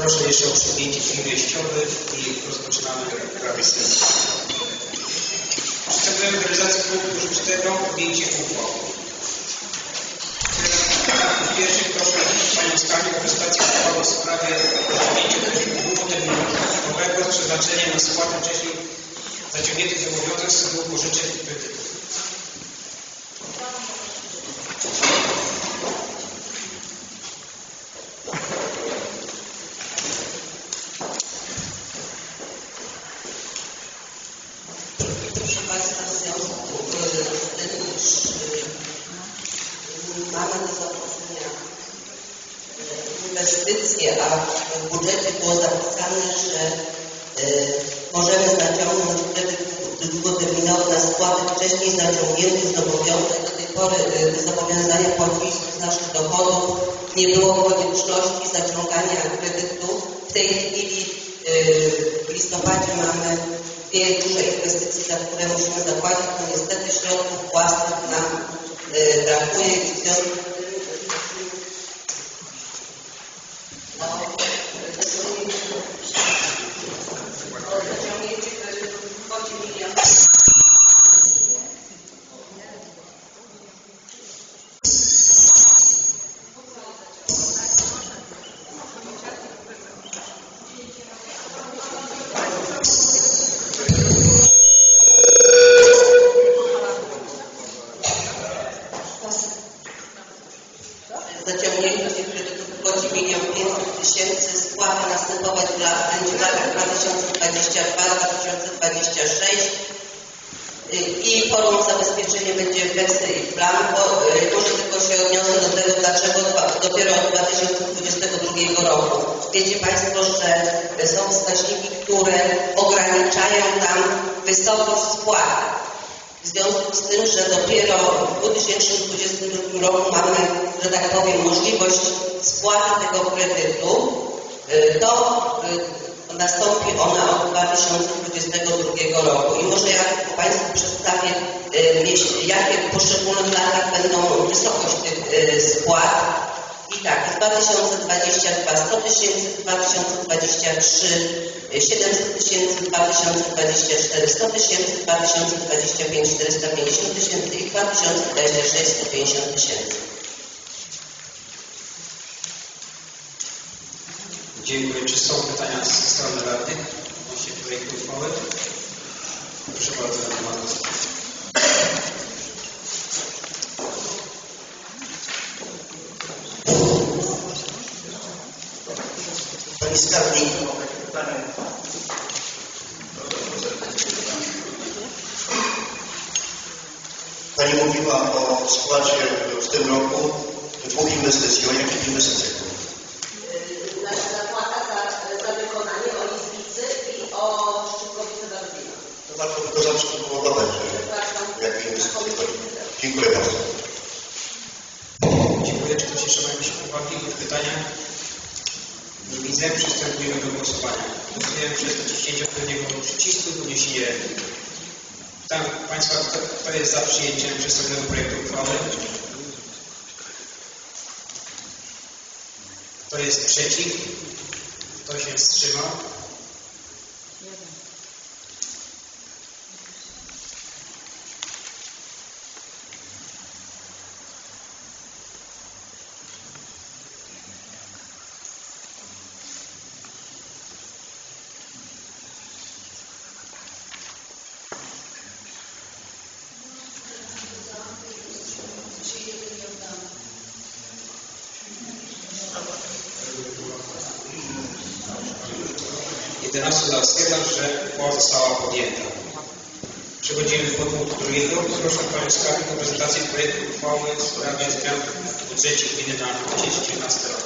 Proszę jeszcze o przyjęcie drzwi wejściowych i rozpoczynamy prawie sesję. Przystępujemy do realizacji punktu szóstego, podjęcie uchwał. W pierwszym proszę Panią Skarbnik o prezentację uchwały w sprawie podjęcia kredytu długoterminowego z przeznaczeniem na spłatę wcześniej zaciągniętych zobowiązań z tytułu pożyczek i kredytów. Że są wskaźniki, które ograniczają tam wysokość spłaty. W związku z tym, że dopiero w 2022 roku mamy, że tak powiem, możliwość spłaty tego kredytu, y, to y, nastąpi ona od 2022 roku. I może ja Państwu przedstawię, y, jakie w poszczególnych latach będą wysokość tych spłat. Tak, 2022 100 tysięcy, 2023 700 tysięcy, 2024 100 tysięcy, 2025 450 tysięcy i 2026 150 tysięcy. Dziękuję. Czy są pytania z strony Rady odnośnie projektu uchwały? Proszę bardzo, Pan Markus. Pani mówiła o spłacie w tym roku dwóch inwestycji. O jakich inwestycjach? Nasza zapłata za, za wykonanie Olizwicy i o Szczytkowicy Darwina. To warto tylko zawsze było o jakie inwestycje. Dziękuję bardzo. Dziękuję. Czy ktoś jeszcze ma jakieś uwagi lub pytania? Nie widzę. Przystępujemy do głosowania. Głosujemy przez naciśnięcie odpowiedniego przycisku podniesienie ręki. Pytam Państwa, kto, kto jest za przyjęciem przedstawionego projektu uchwały? Kto jest przeciw? Kto się wstrzymał? Jedenastu lat stwierdzam, że uchwała została podjęta. Przechodzimy do punktu drugiego. Proszę Skarbnik o prezentację projektu uchwały w sprawie zmian w budżecie gminy na 2019 rok.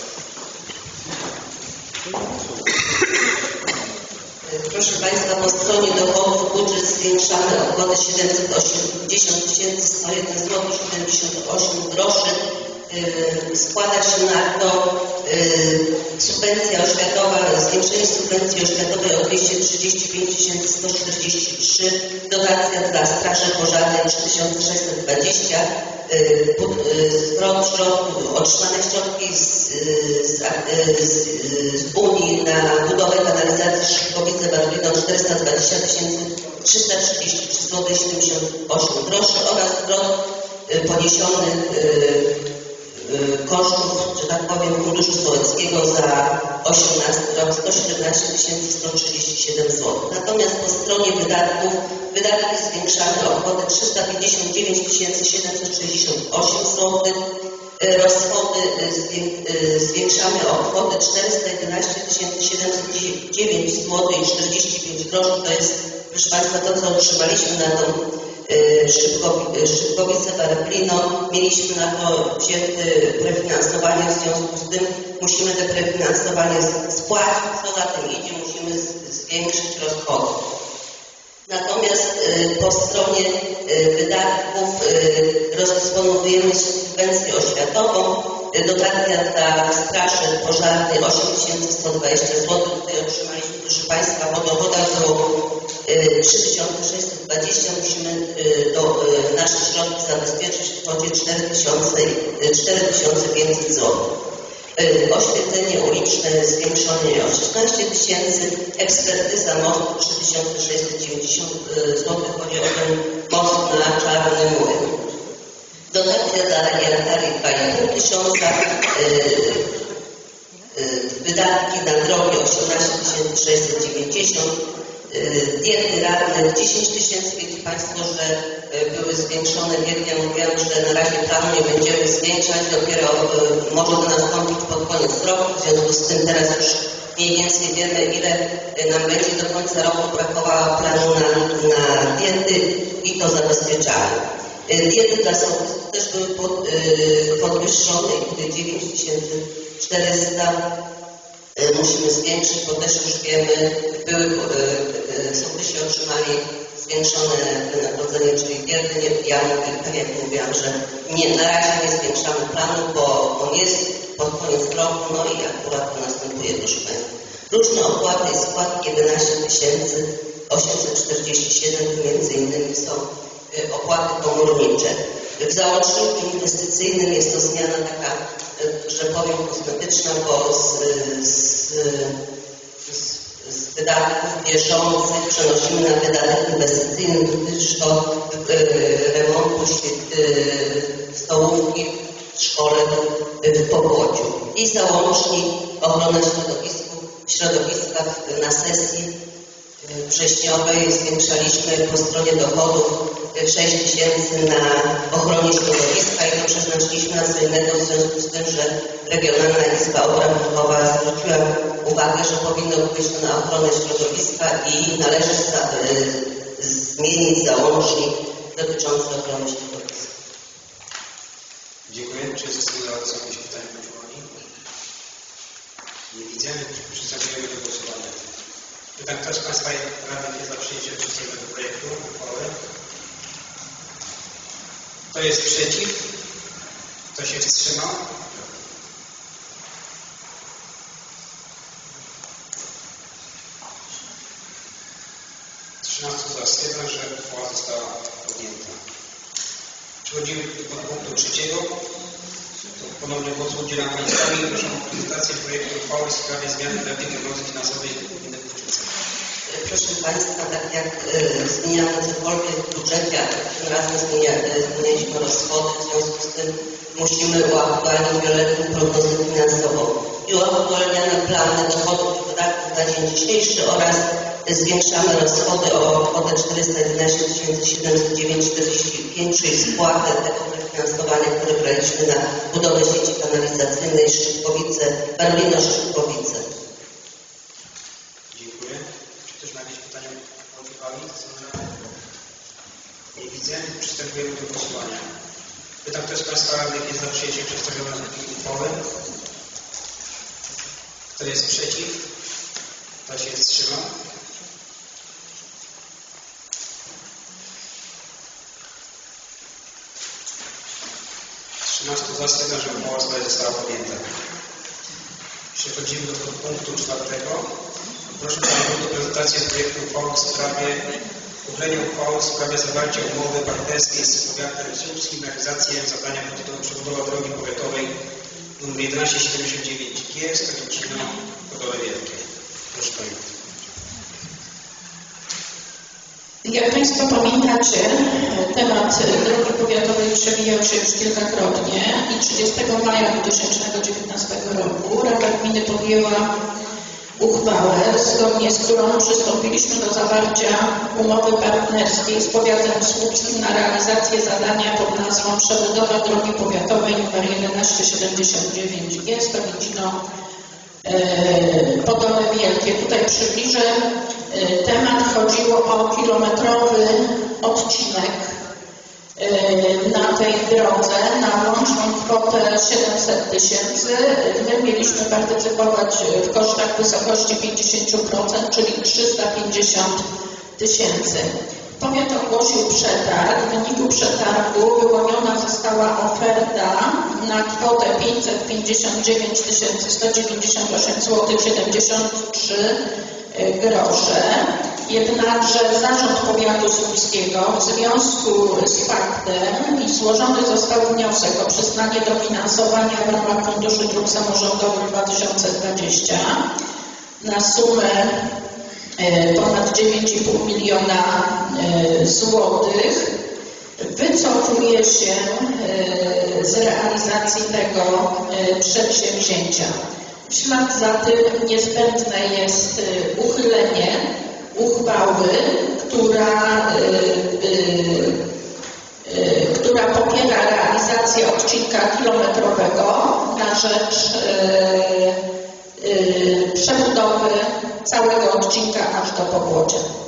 Proszę Państwa, po stronie dochodów budżet zwiększamy o kwotę 780 101 zł 78 groszy. Yy, Składa się na to yy, subwencja oświatowa, zwiększenie subwencji oświatowej o 235 143, dotacja dla Straży Pożarnej 3620, yy, pu- yy, zwrot środków, otrzymane środki z, z z, z, Unii na budowę kanalizacji Szybkowice Barwino 420 333 zł 78 groszy oraz zwrot y, poniesionych y, y, kosztów, że tak powiem, Funduszu Sołeckiego za 18 rok 117 137 zł. Natomiast po stronie wydatków wydatki zwiększamy o kwotę 359 768 zł. Rozchody zwię- y, zwiększamy o kwotę 411 709 zł i 45 groszy. To jest, proszę Państwa, to co otrzymaliśmy na tą y, y, Szybkowicę Barblino. Mieliśmy na to wzięte prefinansowanie, w związku z tym musimy te prefinansowanie spłacić. Co za tym idzie, musimy zwiększyć rozchody. Natomiast y, po stronie wydatków rozdysponowujemy subwencję oświatową. Dotacja dla straży pożarnej 8120 zł. Tutaj otrzymaliśmy, proszę Państwa, po dochodach y, 3620. Musimy y, do, y, nasze środki zabezpieczyć w kwocie 4000, y, 4500 zł. Y, Oświetlenie uliczne zwiększone o 16 tysięcy, ekspertyza mostu 3690 zł. Chodzi o ten most na Czarny Młyn. Dotacja dla Jankary 2,5 tysiąca, y, y, wydatki na drogi 18 690, y, diety radnych 10 tysięcy. Wiecie Państwo, że y, były zwiększone diety. Ja mówiłam, że na razie planu nie będziemy zwiększać, dopiero y, może to nastąpić pod koniec roku. W związku z tym teraz już mniej więcej wiemy, ile y, nam będzie do końca roku brakowało planu na, na diety i to zabezpieczamy. Diety dla sołtysów też były pod, podwyższone i tutaj 9400 y, musimy zwiększyć, bo też już wiemy, były, y, y, sołtysi otrzymali zwiększone wynagrodzenie, czyli diety. Nie, ja mówię, tak jak mówiłam, że nie, na razie nie zwiększamy planu, bo on jest pod koniec roku, no i akurat to następuje, Państwa. Różne opłaty i składki 11 847 między innymi są opłaty komornicze. W załączniku inwestycyjnym jest to zmiana taka, że powiem kosmetyczna, bo z, z, z, z wydatków bieżących przenosimy na wydatek inwestycyjny, dotyczy to y, remontu y, stołówki w szkole w Pokłociu. I załącznik ochrona środowisku, środowiska na sesji wrześniowej zwiększaliśmy po stronie dochodów 6 tysięcy na ochronie środowiska i to przeznaczyliśmy na co innego w związku z tym, że Regionalna Izba Obrachunkowa zwróciła uwagę, że powinno być to na ochronę środowiska i należy y, zmienić załącznik dotyczący ochrony środowiska. Dziękuję. Czy się jakieś pytania? Nie widzę. Przystępujemy do głosowania. Pytam, kto z Państwa radnych jest za przyjęciem przedstawionego projektu uchwały? Kto jest przeciw? Kto się wstrzymał? Trzynastu za że uchwała została podjęta. Przechodzimy do punktu trzeciego. Ponownie głosu udzielam Państwowi. Proszę o prezentację projektu uchwały w sprawie zmiany prognozy finansowej gminy Kuczyce. Proszę Państwa, tak jak y, zmieniamy cokolwiek w budżecie, a tym razem zmienia, y, zmienialiśmy rozchody, w związku z tym musimy uaktualnić wieloletnią prognozę finansową i uaktualniamy plany dochodów i wydatków na dzień dzisiejszy oraz zwiększamy rozchody o kwotę 411 709,45, czyli spłatę tego prefinansowania, które braliśmy na budowę sieci kanalizacyjnej Szybkowice, Berlino Szybkowice. Dziękuję. Czy ktoś ma jakieś pytania o uchwale? Nie widzę. Przystępujemy do głosowania. Pytam, kto z Państwa radnych jest za przyjęciem przedstawionej uchwały? Kto jest przeciw? Kto się wstrzymał? Trzynastu za stwierdzam, że uchwała sprawie została podjęta. Przechodzimy do punktu czwartego. Proszę Panią o prezentację projektu uchwały w sprawie uchwalenia uchwały w sprawie zawarcia umowy partnerskiej z powiatem słupskim na realizację zadania pod tytułem przebudowa drogi powiatowej nr 1179G Słupskie, Stawicino, Podole Wielkie. Proszę Pani. Jak Państwo pamiętacie, temat drogi powiatowej przewijał się już kilkakrotnie i 30 maja 2019 roku Rada Gminy podjęła uchwałę, zgodnie z którą przystąpiliśmy do zawarcia umowy partnerskiej z powiatem słupskim na realizację zadania pod nazwą Przebudowa drogi powiatowej nr 1179 Jest to Widzino Podole Wielkie. Tutaj przybliżę e, temat. Chodziło o kilometrowy odcinek na tej drodze na łączną kwotę 700 tysięcy. My mieliśmy partycypować w kosztach w wysokości 50%, czyli 350 tysięcy. Powiat ogłosił przetarg. W wyniku przetargu wyłoniona została oferta na kwotę 559 198 zł 73 grosze. Jednakże Zarząd Powiatu Słupskiego w związku z faktem, złożony został wniosek o przyznanie dofinansowania w ramach Funduszy Dróg Samorządowych 2020 na sumę E, ponad 9,5 miliona e, złotych wycofuje się e, z realizacji tego przedsięwzięcia. W ślad za tym niezbędne jest uchylenie uchwały, która, która popiera realizację odcinka kilometrowego na rzecz przebudowy całego odcinka aż do Powłodzia.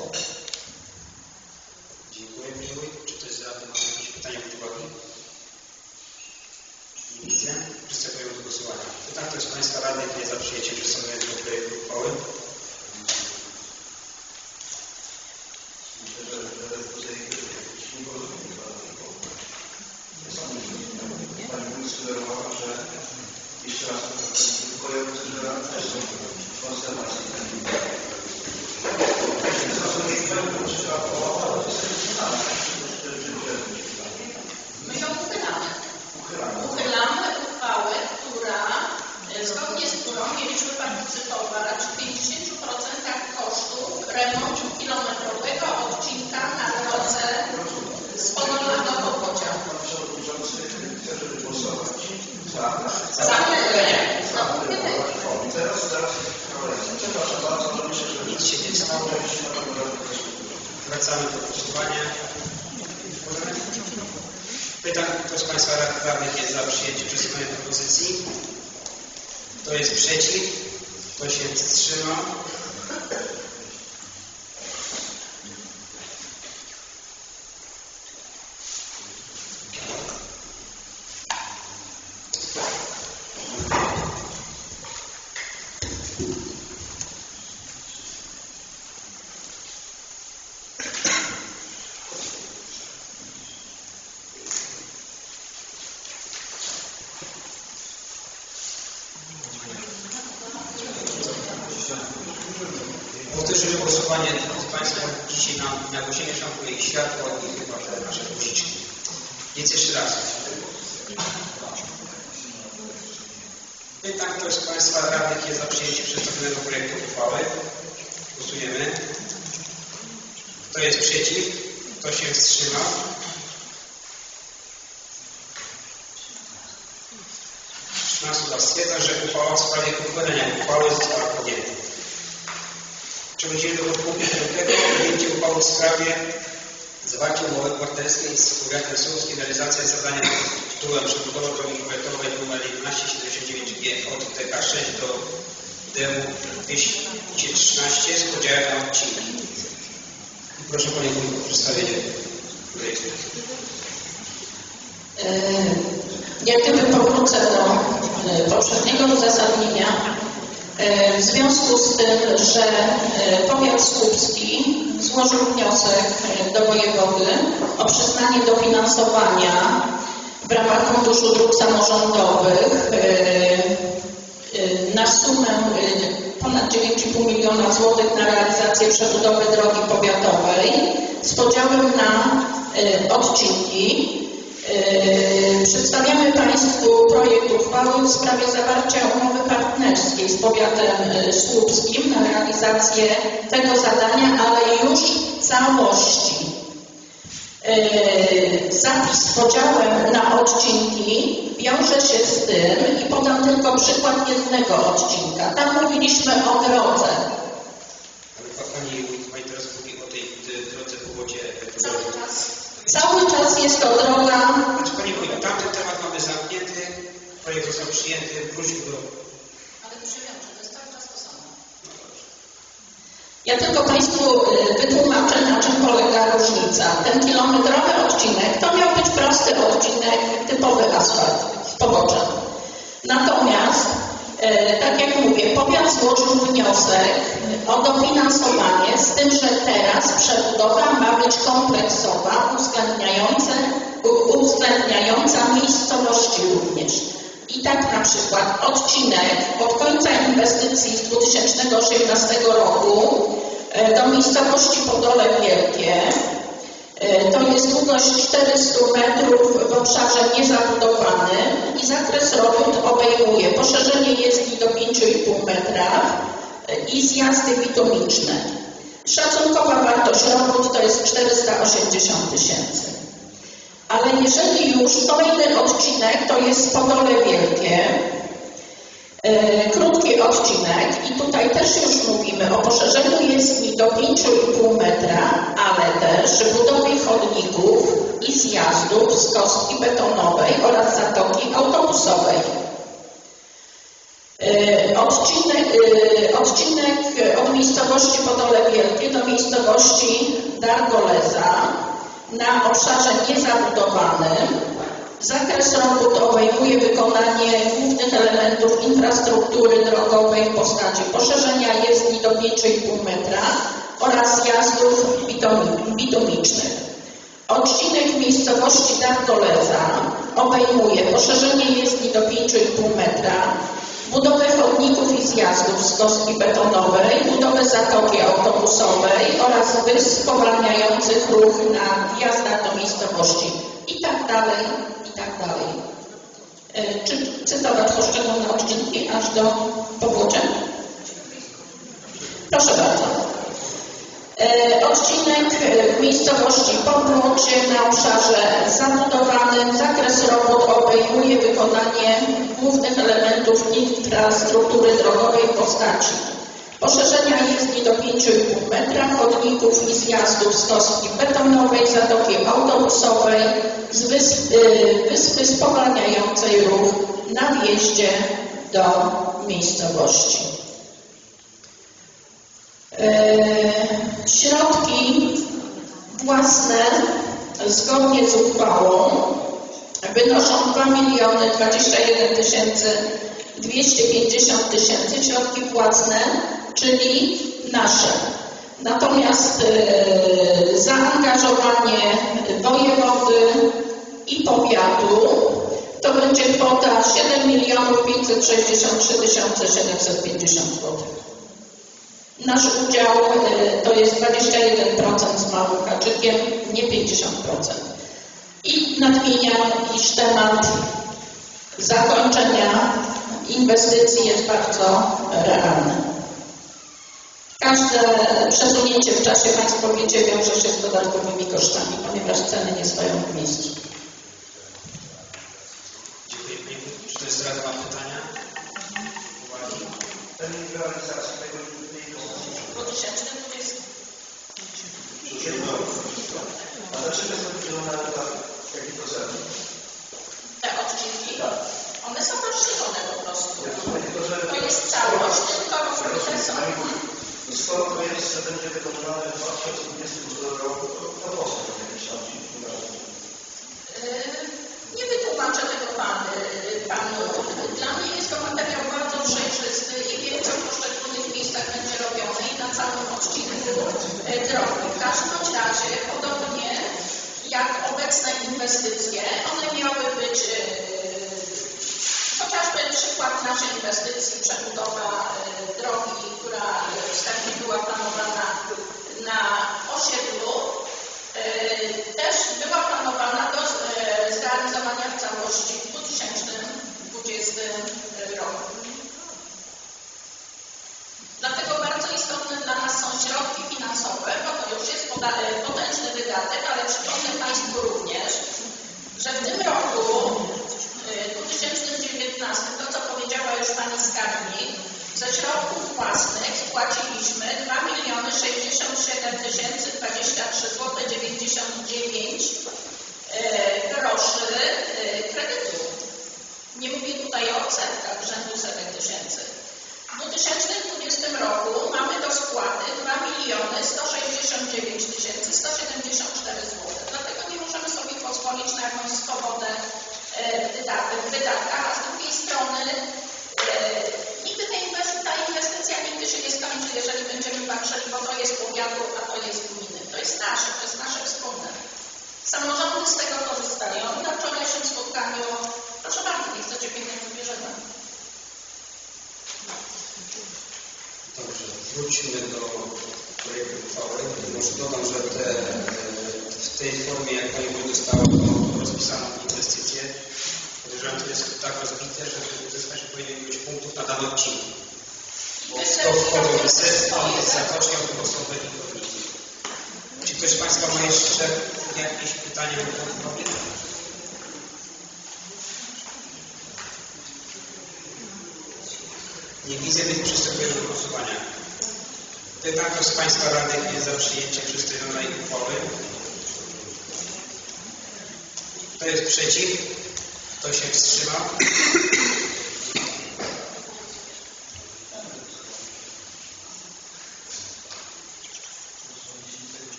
Proszę Wójtu o przedstawienie projektu. E, Jak gdyby powrócę do e, poprzedniego uzasadnienia. E, W związku z tym, że powiat słupski złożył wniosek do wojewody o przyznanie dofinansowania w ramach Funduszu Dróg Samorządowych na sumę ponad 9,5 miliona złotych na realizację przebudowy drogi powiatowej z podziałem na y, odcinki. Y, przedstawiamy Państwu projekt uchwały w sprawie zawarcia umowy partnerskiej z powiatem y, słupskim na realizację tego zadania, ale już całości. E, zapis podziałem na odcinki wiąże się z tym, i podam tylko przykład jednego odcinka. Tam mówiliśmy o drodze. Ale Pani, teraz mówi o tej drodze po wodzie. Cały czas. Cały czas jest to droga. Znaczy Pani mówi, tamten temat mamy zamknięty, projekt został przyjęty, wrócił do Ja tylko Państwu y, wytłumaczę, na czym polega różnica. Ten kilometrowy odcinek to miał być prosty odcinek, typowy asfalt w. Natomiast, y, tak jak mówię, powiat złożył wniosek o dofinansowanie, z tym, że teraz przebudowa ma być kompleksowa, uwzględniająca miejscowości również. I tak na przykład odcinek od końca inwestycji z 2018 roku e, do miejscowości Podole Wielkie. E, to jest długość 400 metrów w obszarze niezabudowanym i zakres robót obejmuje poszerzenie jezdni do 5,5 metra e, i zjazdy bitumiczne. Szacunkowa wartość robót to jest 480 tysięcy ale jeżeli już kolejny odcinek, to jest Podole Wielkie, e, krótki odcinek i tutaj też już mówimy o poszerzeniu jezdni do 5,5 metra, ale też budowie chodników i zjazdów z kostki betonowej oraz zatoki autobusowej. E, odcinek, e, odcinek od miejscowości Podole Wielkie do miejscowości Dargoleza na obszarze niezabudowanym. Zakres robót obejmuje wykonanie głównych elementów infrastruktury drogowej w postaci poszerzenia jezdni do 5,5 metra oraz jazdów bitumicznych. Odcinek miejscowości Darkoleca obejmuje poszerzenie jezdni do 5,5 metra, budowę chodników i zjazdów z doski betonowej, budowę zatoki autobusowej oraz wysp powalniających ruch na wjazdach do miejscowości i tak dalej, i tak dalej. E, czy cytować poszczególne odcinki aż do powodzenia? Proszę bardzo. E, odcinek e, w miejscowości Pobrucie na obszarze zabudowanym. Zakres robót obejmuje wykonanie głównych elementów infrastruktury drogowej w postaci poszerzenia jezdni do 5,5 metra, chodników i zjazdów z kostki betonowej, zatoki autobusowej, z e, wyspy spowalniającej ruch na wjeździe do miejscowości. E, środki własne zgodnie z uchwałą wynoszą 2 miliony 21 tysięcy 250 tysięcy środki własne, czyli nasze. Natomiast e, zaangażowanie wojewody i powiatu to będzie kwota 7 milionów 563 750 zł. Nasz udział y, to jest 21% z małym haczykiem, nie 50%. I nadmieniam, iż temat zakończenia inwestycji jest bardzo realny. Każde przesunięcie w czasie Państwo wiecie wiąże się z dodatkowymi kosztami, ponieważ ceny nie stoją w miejscu. Dziękuję Czy to jest Rada ma pytania? Mhm. Uwagi? Ten realizacji tego grzecznym. A dlaczego są dzielone na jakie potrzeby? Te odcinki, one są rozszerzone po prostu. To jest całość, tylko rozszerzone są. Skoro to będzie wykonane w 2028 roku, to po co będzie? Nie wytłumaczę tego panu, y, panu. Dla mnie jest to materiał bardzo przejrzysty i wiem, co w poszczególnych miejscach będzie robione i na całym odcinku y, drogi. W każdym razie, podobnie jak obecne inwestycje, one miały być y, chociażby przykład naszej inwestycji, przebudowa drogi, która wstępnie była planowana na osiedlu, E, też była planowana do e, zrealizowania w całości w 2020 roku. Dlatego bardzo istotne dla nas są środki finansowe, bo to już jest potężny wydatek, ale przypomnę Państwu również, że w tym roku e, 2019, to co powiedziała już Pani Skarbnik, ze środków własnych spłaciliśmy 2 miliony 67 tysięcy 23 zł 99 y, groszy y, kredytu. Nie mówię tutaj o odsetkach rzędu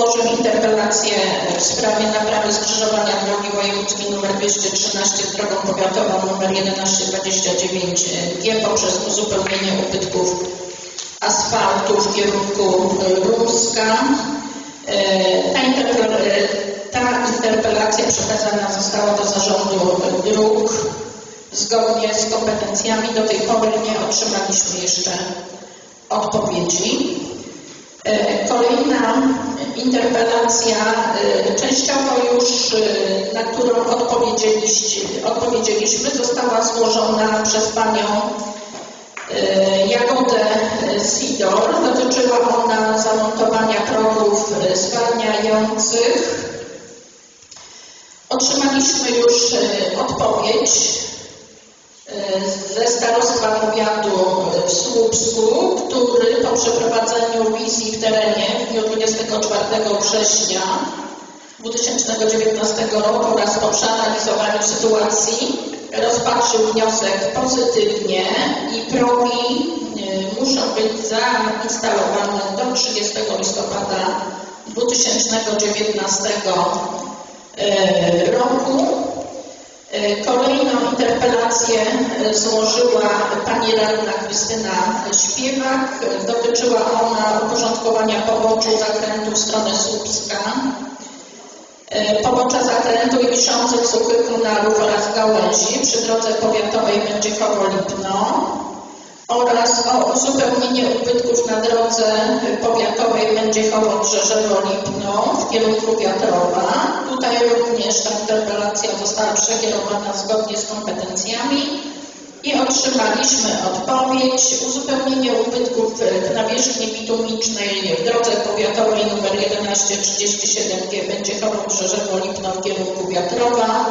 złożył interpelację w sprawie naprawy skrzyżowania drogi wojewódzkiej nr 213 z drogą powiatową nr 1129G poprzez uzupełnienie ubytków asfaltu w kierunku Rumska. E, Ta, interpel- e, ta interpelacja przekazana została do zarządu dróg zgodnie z kompetencjami. Do tej pory nie otrzymaliśmy jeszcze odpowiedzi. E, Kolejna interpelacja, e, częściowo już, e, na którą odpowiedzieliśmy, została złożona przez Panią e, Jagodę Sidor. Dotyczyła ona zamontowania progów e, zwalniających. Otrzymaliśmy już e, odpowiedź ze starostwa powiatu w Słupsku, który po przeprowadzeniu wizji w terenie w dniu 24 września 2019 roku oraz po przeanalizowaniu sytuacji rozpatrzył wniosek pozytywnie i progi y, muszą być zainstalowane do 30 listopada 2019 y, roku. E, Kolejną interpelację e, złożyła pani radna Krystyna Śpiewak. Dotyczyła ona uporządkowania poboczu zakrętu w stronę Słupska, e, pobocza zakrętu i wiszących suchych krunarów oraz gałęzi. Przy drodze powiatowej Będziechowo-Lipno oraz o uzupełnienie ubytków na drodze powiatowej Będziechowo-Drzeżewo-Lipno w kierunku Wiatrowa. Tutaj również ta interpelacja została przekierowana zgodnie z kompetencjami i otrzymaliśmy odpowiedź. Uzupełnienie ubytków w nawierzchni bitumicznej w drodze powiatowej nr 1137G Będziechowo-Drzeżewo-Lipno w kierunku Wiatrowa.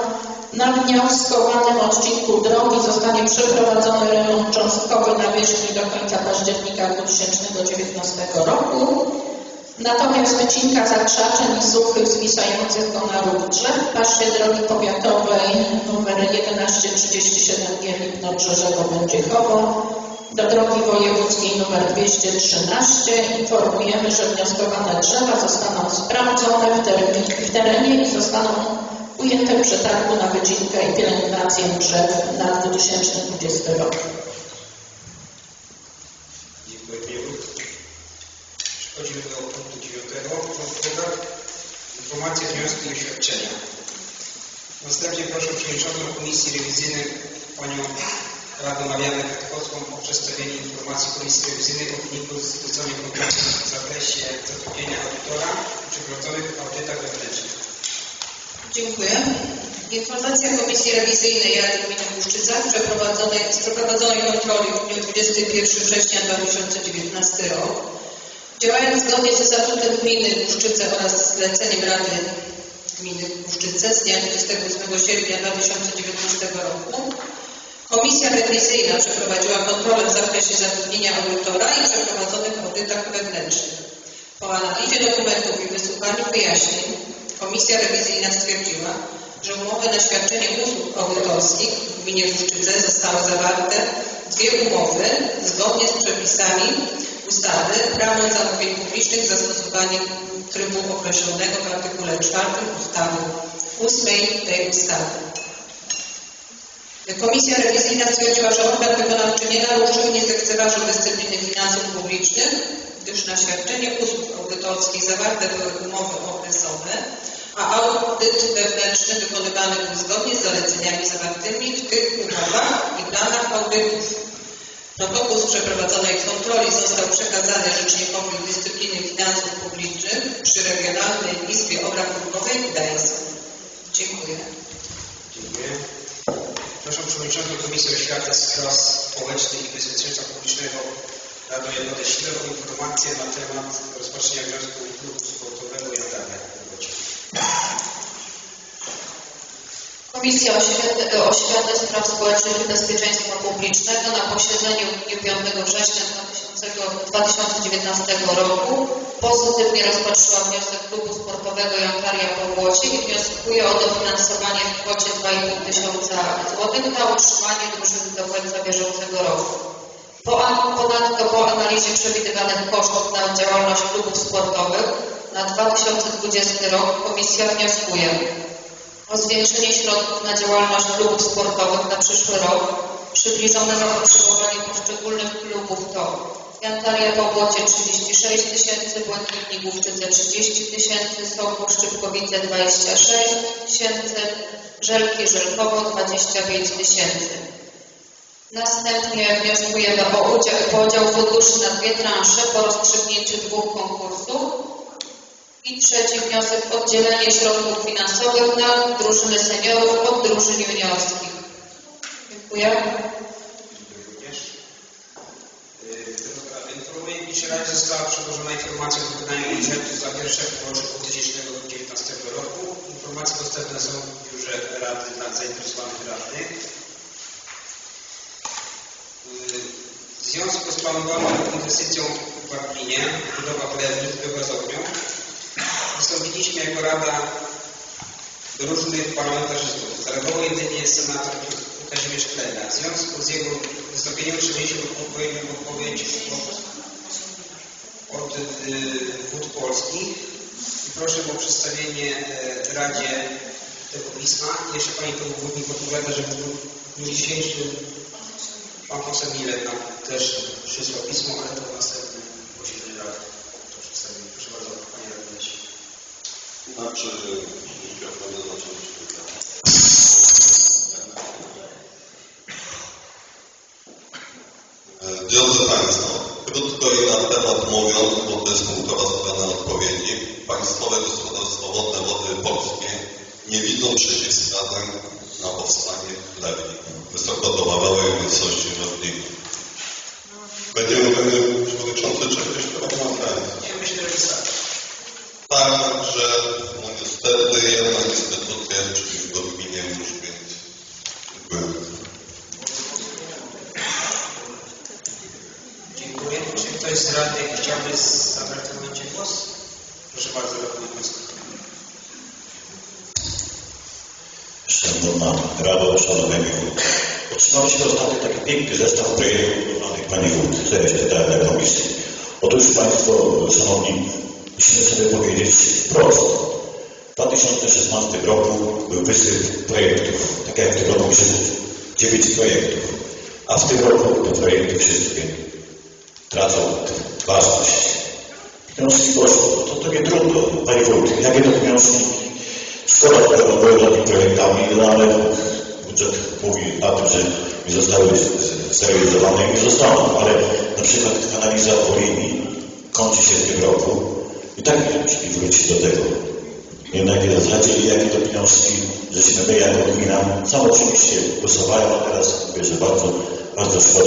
Na wnioskowanym odcinku drogi zostanie przeprowadzony remont cząstkowy nawierzchni do końca października 2019 roku. Natomiast wycinka zakrzaczeń i suchych zwisających konarów drzew w pasie drogi powiatowej nr 1137G Lipno Drzeżewo Będziechowo do drogi wojewódzkiej nr 213 informujemy, że wnioskowane drzewa zostaną sprawdzone w, terminie, w terenie i zostaną ujęte w przetargu na wycinkę i pielęgnację drzew na 2020 rok. Dziękuję. Przechodzimy do punktu dziewiątego porządku obrad. Informacje, wnioski i oświadczenia. Następnie proszę Przewodniczącą Komisji Rewizyjnej Panią Radę Marianę Katkowską o przedstawienie informacji Komisji Rewizyjnej o wyniku konkursu w zakresie zatrudnienia audytora i przeprowadzonych audytach wewnętrznych. Dziękuję. Informacja Komisji Rewizyjnej Rady Gminy Puszczyca z przeprowadzonej, z przeprowadzonej kontroli w dniu 21 września 2019 rok. Działając zgodnie ze statutem Gminy Puszczyce oraz zleceniem Rady Gminy Puszczyce z dnia 28 sierpnia 2019 roku, Komisja Rewizyjna przeprowadziła kontrolę w zakresie zatrudnienia audytora i przeprowadzonych audytach wewnętrznych. Po analizie dokumentów i wysłuchaniu wyjaśnień Komisja Rewizyjna stwierdziła, że umowy na świadczenie usług audytorskich w gminie Puszczyce zostały zawarte dwie umowy zgodnie z przepisami ustawy Prawo zamówień publicznych z zastosowaniem trybu określonego w artykule 4 ustawy 8 tej ustawy. Komisja rewizyjna stwierdziła, że organ wykonawczy nie naruszył i nie zlekceważył dyscypliny finansów publicznych, gdyż na świadczenie usług audytorskich zawarte były umowy okresowe, a audyt wewnętrzny wykonywany był zgodnie z zaleceniami zawartymi w tych umowach i planach audytów. Protokół z przeprowadzonej kontroli został przekazany Rzecznikowi Dyscypliny Finansów Publicznych przy Regionalnej Izbie Obrachunkowej w Gdańsku. Dziękuję. Dziękuję. Proszę Przewodniczącą Komisji Oświaty, Spraw Społecznych i Bezpieczeństwa Publicznego Radę Jagody Siler o informację na temat rozpatrzenia wniosku klubu sportowego Jadania. Komisja Oświaty, Oświaty Spraw Społecznych i Bezpieczeństwa Publicznego na posiedzeniu w dniu 5 września 2019 roku pozytywnie rozpatrzyła wniosek klubu sportowego Jankaria Pogłocie i wnioskuje o dofinansowanie w kwocie 2,5 tysiąca złotych na utrzymanie drużyny do końca bieżącego roku. Ponadto po analizie przewidywanych kosztów na działalność klubów sportowych na 2020 rok Komisja wnioskuje o zwiększenie środków na działalność klubów sportowych na przyszły rok. Przybliżone zapotrzebowanie poszczególnych klubów to Jantaria Pogłocie 36 tysięcy, Błękitni Główczyce 30 tysięcy, Sokół Szczypkowice 26 tysięcy, Żelki Żelkowo 25 tysięcy. Następnie wnioskujemy o udział, podział funduszy na dwie transze po rozstrzygnięciu dwóch konkursów. I trzeci wniosek oddzielenie środków finansowych na drużyny seniorów od drużyn juniorskich. Dziękuję. Yy, Informuję, iż Radzie została przedłożona informacja o wykonaniu budżetu za pierwsze półrocze 2019 roku. Informacje dostępne są w biurze Rady dla zainteresowanych radnych. W związku z planowaną inwestycją w Bartlinie, budowa plewni z biogazownią, wystąpiliśmy jako Rada do różnych parlamentarzystów. Zareagował jedynie senator Kazimierz Klena. W związku z jego wystąpieniem otrzymaliśmy odpowiednią odpowiedź od, y, Wód Polskich i proszę o przedstawienie e, Radzie tego pisma. Jeszcze Pani to Wódnik odpowiada, że w dniu dzisiejszym Pan poseł Milek nam też przysłał pismo, ale to w następnym posiedzeniu Rady to przedstawimy. Proszę bardzo, Panie Radny. Znaczy, jeśli będę zacząć Drodzy Państwo, krótko i na temat mówiąc, bo to jest punktowa strona odpowiedzi, Państwowe Gospodarstwo Wodne Wody Polskie nie widzą przeciwwskazań na powstanie chlewni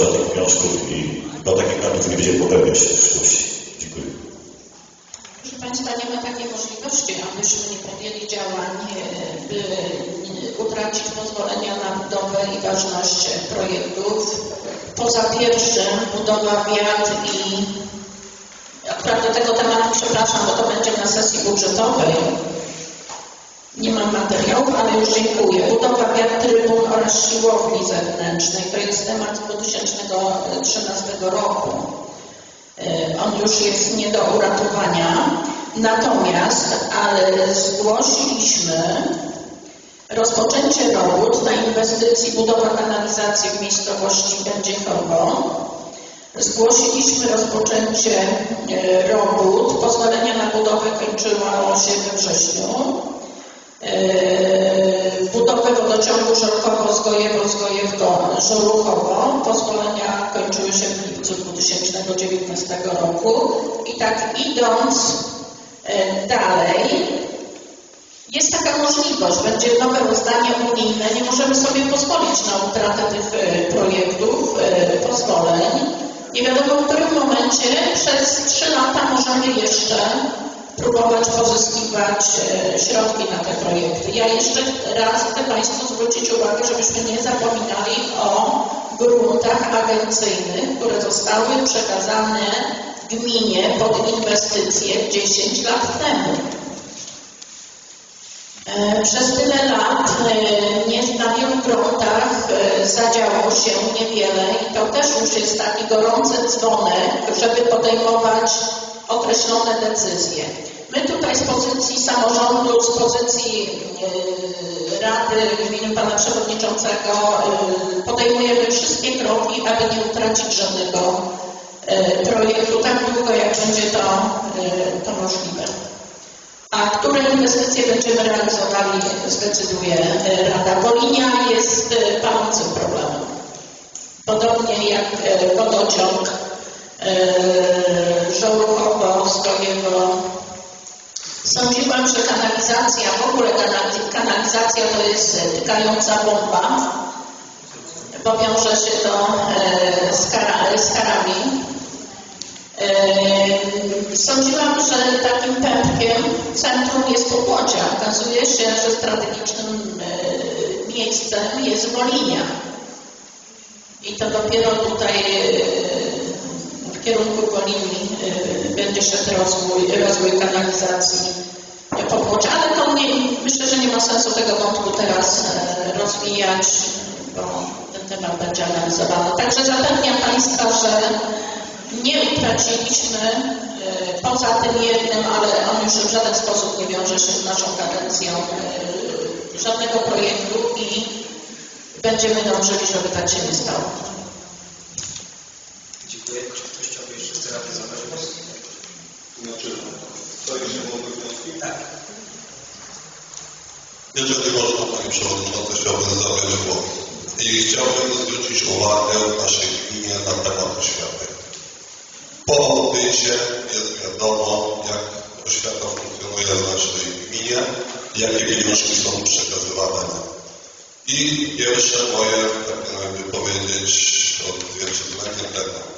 szkoda tych wniosków i chyba takich błędów nie będziemy popełniać w przyszłości. Dziękuję. Proszę Państwa, nie ma takiej możliwości, abyśmy nie podjęli działań, e, by e, utracić pozwolenia na budowę i ważność projektów. Poza pierwszym budowa wiat i akurat do tego tematu przepraszam, bo to będzie na sesji budżetowej. Nie mam materiałów, ale już dziękuję. Budowa wiat trybun oraz siłowni zewnętrznej. To jest temat z 2013 roku. E, On już jest nie do uratowania. Natomiast, ale zgłosiliśmy rozpoczęcie robót na inwestycji budowa kanalizacji w miejscowości Będziechowo. Zgłosiliśmy rozpoczęcie e, robót. Pozwolenia na budowę kończyło się we wrześniu. E, Budowę wodociągu Żorkowo-Zgojewo-Żoruchowo. Pozwolenia kończyły się w lipcu 2019 roku. I tak idąc e, dalej, jest taka możliwość, będzie nowe rozdanie unijne, nie możemy sobie pozwolić na utratę tych e, projektów, pozwoleń. Nie wiadomo w którym momencie przez trzy lata możemy jeszcze próbować pozyskiwać e, środki na te projekty. Ja jeszcze raz chcę Państwu zwrócić uwagę, żebyśmy nie zapominali o gruntach agencyjnych, które zostały przekazane gminie pod inwestycje 10 lat temu. E, Przez tyle lat e, nie, na wielu gruntach zadziało się niewiele i to też już jest taki gorący dzwonek, żeby podejmować określone decyzje. My tutaj z pozycji samorządu, z pozycji e, Rady w imieniu Pana Przewodniczącego e, podejmujemy wszystkie kroki, aby nie utracić żadnego e, projektu tak długo, jak będzie to, to możliwe. A które inwestycje będziemy realizowali, zdecyduje Rada. Bo linia jest palącym problemem. Podobnie jak wodociąg e, Żołkowo, Stojewo. Sądziłam, że kanalizacja, w ogóle kanali- kanalizacja to jest tykająca bomba, bo wiąże się to e, z, z karami. Eee, Sądziłam, że takim pępkiem centrum jest Pokłodzia. Okazuje się, że strategicznym miejscem jest Wolinia. I to dopiero tutaj kierunku Wolini e, będzie szedł rozwój, rozwój kanalizacji Pokłodzia. Ale to nie, myślę, że nie ma sensu tego wątku teraz e, rozwijać, bo ten temat będzie analizowany. Także zapewniam Państwa, że nie utraciliśmy e, poza tym jednym, ale on już w żaden sposób nie wiąże się z naszą kadencją żadnego projektu i będziemy dążyli, żeby tak się nie stało. Dziękuję. Rady zabrać głos? Znaczy, co jeszcze byłoby wnioski? Tak. Jeżeli można, Panie Przewodniczący, chciałbym zabrać głos. I chciałbym zwrócić uwagę w naszej gminie na temat oświaty. Po audycie jest wiadomo, jak oświata funkcjonuje w naszej gminie, jakie pieniążki są przekazywane. I pierwsze moje, tak jakby powiedzieć, odzwierciedlenie tego, to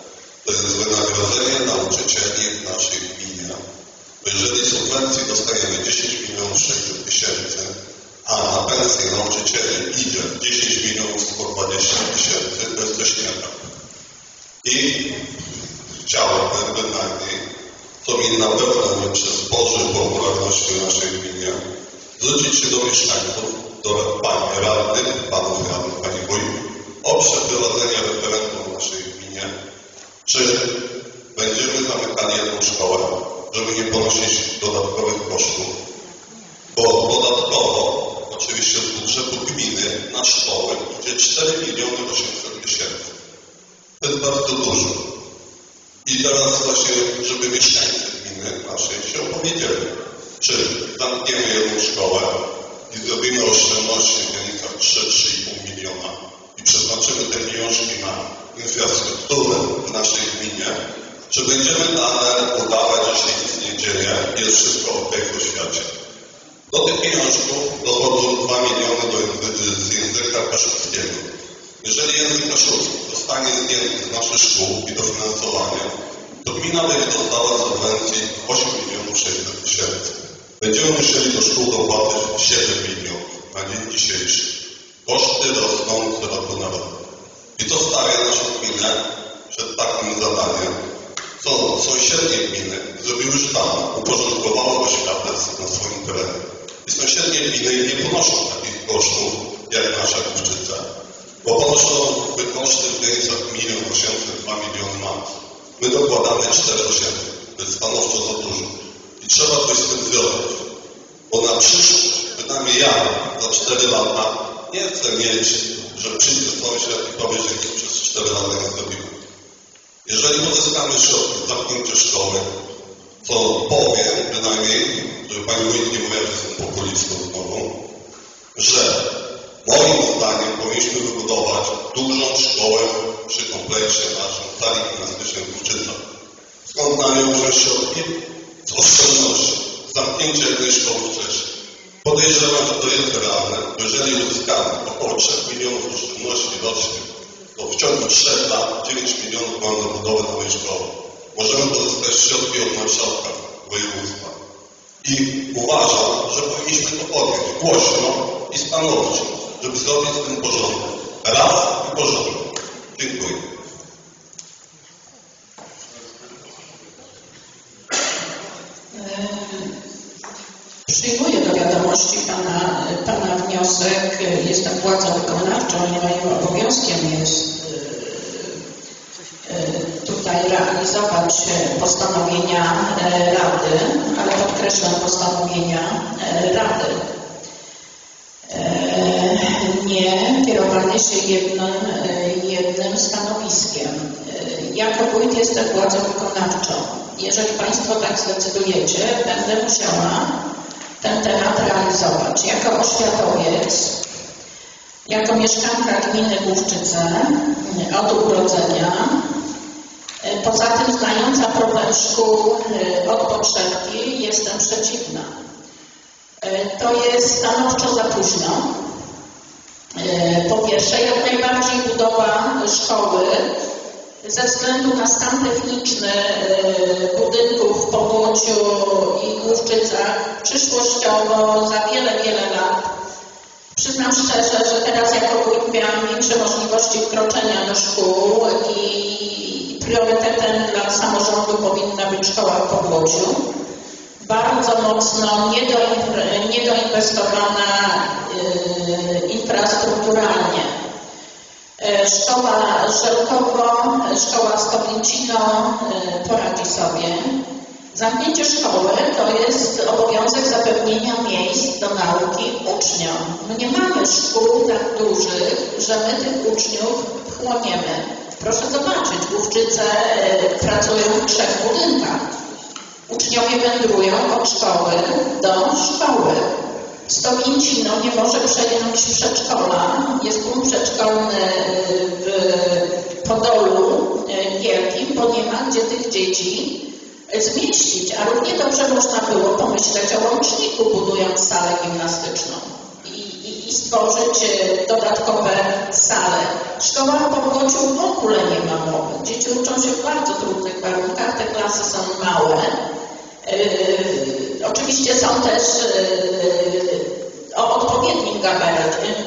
wynagrodzenie nauczycieli w naszej gminie. Jeżeli subwencji dostajemy 10 milionów 600 tysięcy, a na pensję nauczycieli idzie 10 milionów 120 tysięcy, to jest coś nie tak. I chciałbym bynajmniej, co mi na pewno nie przysporzy popularności w naszej gminie, zwrócić się do mieszkańców, do pani radnych, Podejrzewam, że to jest realne, jeżeli uzyskamy około 3 milionów oszczędności rocznie, to w ciągu 3 lat 9 milionów mam na budowę nowej szkoły. Możemy pozyskać środki od marszałka województwa. I uważam, że powinniśmy to podjąć głośno i stanowczo, żeby zrobić z tym porządek. Raz i porządek. Dziękuję. Przyjmuję do wiadomości pana, wniosek. Jestem władzą wykonawczą i moim obowiązkiem jest e, e, tutaj realizować postanowienia e, Rady, ale podkreślam postanowienia Rady. Nie kierowanie się jednym, jednym stanowiskiem. Jako wójt jestem władzą wykonawczą. Jeżeli Państwo tak zdecydujecie, będę musiała ten temat realizować. Jako oświatowiec, jako mieszkanka gminy Główczyce od urodzenia, poza tym znająca problem szkół od podszewki, jestem przeciwna. To jest stanowczo za późno. Po pierwsze, jak najbardziej budowa szkoły ze względu na stan techniczny budynków w Powłociu i Główczycach przyszłościowo za wiele, wiele lat. Przyznam szczerze, że teraz jako wójt miałam większe możliwości wkroczenia do szkół i priorytetem dla samorządu powinna być szkoła w Powłociu. Bardzo mocno niedoinwestowana infrastrukturalnie. Szkoła Żelkowo, szkoła Stownicino poradzi sobie. Zamknięcie szkoły to jest obowiązek zapewnienia miejsc do nauki uczniom. My nie mamy szkół tak dużych, że my tych uczniów chłoniemy. Proszę zobaczyć, Główczyce pracują w trzech budynkach. Uczniowie wędrują od szkoły do szkoły. Stowincino nie może przejąć przedszkola. Jest punkt przedszkolny w Podolu Wielkim, bo nie ma gdzie tych dzieci zmieścić. A równie dobrze można było pomyśleć o łączniku, budując salę gimnastyczną i, i, i stworzyć dodatkowe sale. Szkoła w Podłociu w ogóle nie ma mowy. Dzieci uczą się w bardzo trudnych warunkach, te klasy są małe. Yy, oczywiście są też yy, o odpowiednim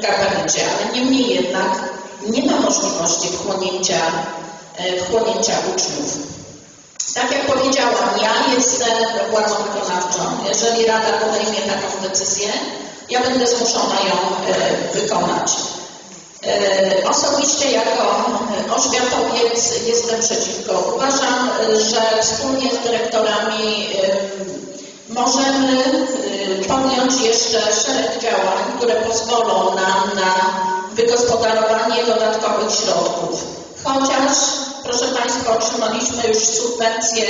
gabarycie, ale niemniej jednak nie ma możliwości wchłonięcia, wchłonięcia uczniów. Tak jak powiedziałam, ja jestem władzą wykonawczą. Jeżeli Rada podejmie taką decyzję, ja będę zmuszona ją wykonać. E, Osobiście jako oświatowiec jestem przeciwko. Uważam, że wspólnie z dyrektorami e, możemy e, podjąć jeszcze szereg działań, które pozwolą nam na wygospodarowanie dodatkowych środków. Chociaż, proszę Państwa, otrzymaliśmy już subwencję